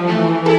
Música